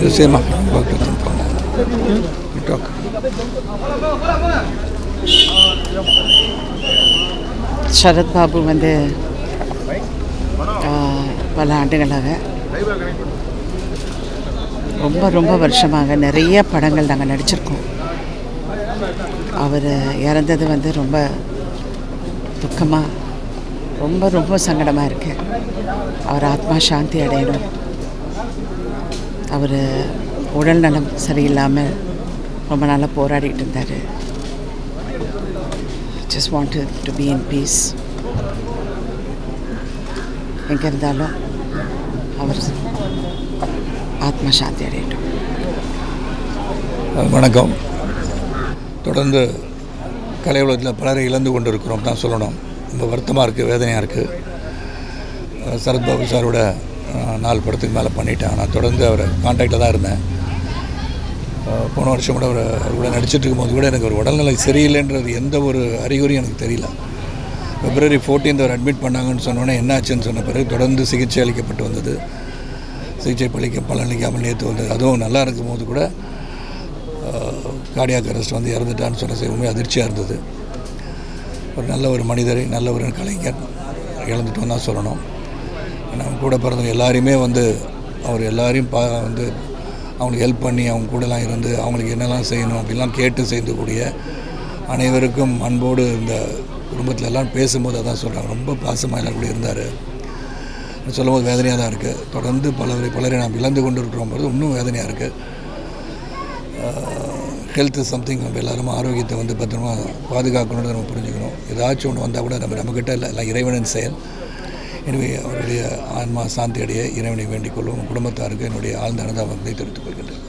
You say, my work with them for. You talk. Sarath Babu வந்து பல ஆண்டுகளாக ரொம்ப ரொம்ப வருஷமாக நிறைய படங்கள் நாங்கள் நடிச்சிருக்கோம் அவர் இறந்தது வந்து ரொம்ப துக்கமாக ரொம்ப ரொம்ப சங்கடமாக இருக்கு. அவர் ஆத்மா சாந்தி அடையணும். அவர் உடல் நலம் சரியில்லாமல் ரொம்ப நாளாக போராடிட்டு இருந்தார். Just want to be in peace எங்கே இருந்தாலும் அவர் ஆத்மா சாந்தி அடையட்டும். வணக்கம். தொடர்ந்து கலை உலகத்தில் பலரை இழந்து கொண்டு இருக்கிறோம் தான் சொல்லணும். ரொம்ப வருத்தமாக இருக்குது வேதனையாக இருக்குது சரத்பாபு சாரோட நாலு படத்துக்கு மேலே பண்ணிட்டேன். நான் தொடர்ந்து அவரை காண்டாக்டில் தான் இருந்தேன். போன வருஷம் கூட அவர் அவர் கூட நடிச்சிட்டு இருக்கும்போது கூட எனக்கு ஒரு உடல்நிலை சரியில்லைன்றது எந்த ஒரு அறிகுறியும் எனக்கு தெரியல. பிப்ரவரி 14th அவர் அட்மிட் பண்ணாங்கன்னு சொன்னோன்னே என்னாச்சுன்னு சொன்ன பிறகு தொடர்ந்து சிகிச்சை அளிக்கப்பட்டு வந்தது. சிகிச்சை பலிக்க பலனளிக்காமல் நேற்று வந்தது. அதுவும் நல்லா இருக்கும்போது கூட கார்டியாக் அரெஸ்ட் வந்து இறந்துட்டான்னு சொன்ன செய்தி அதிர்ச்சியாக இருந்தது. ஒரு நல்ல ஒரு மனிதரை நல்ல ஒரு கலைஞர் இழந்துட்டோம் தான் சொல்லணும். நம்ம கூட பிறந்தவங்க எல்லாரையுமே வந்து அவர் எல்லாரையும் பா வந்து அவங்களுக்கு ஹெல்ப் பண்ணி அவங்க கூடலாம் இருந்து அவங்களுக்கு என்னெல்லாம் செய்யணும் அப்படிலாம் கேட்டு செய்யக்கூடிய அனைவருக்கும் அன்போடு இந்த குடும்பத்தில் எல்லாம் பேசும்போது அதான் சொல்கிறாங்க ரொம்ப பாசமாக எல்லாம் கூட இருந்தார். சொல்லும்போது வேதனையாக தான் இருக்குது தொடர்ந்து பலரை பலரை நாம் இழந்து கொண்டு இருக்கிறோம் போது இன்னும் வேதனையாக இருக்குது ஹெல்த் இஸ் சம்திங் நம்ம எல்லாரும் ஆரோக்கியத்தை வந்து பத்திரமா பாதுகாக்கணும்னு நம்ம புரிஞ்சுக்கணும். ஏதாச்சும் ஒன்று வந்தால் கூட நம்ம நம்மக்கிட்ட இல்லை எல்லாம் இறைவனின் செயல். எனவே அவருடைய ஆன்மா சாந்தி அடைய இறைவனை வேண்டிக் கொள்வோம் குடும்பத்தாருக்கு என்னுடைய ஆழ்ந்த அனுதாபங்களை தெரிவித்துக் கொள்கின்றேன்.